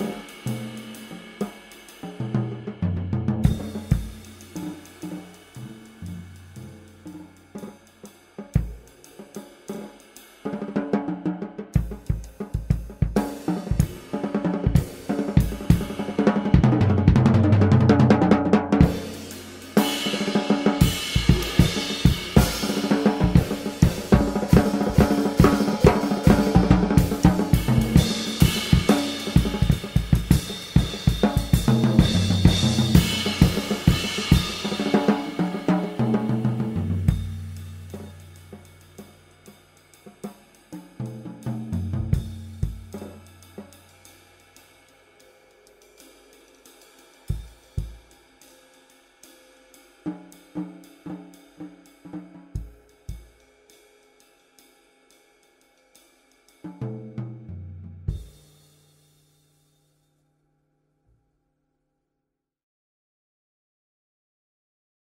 you